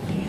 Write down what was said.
Beach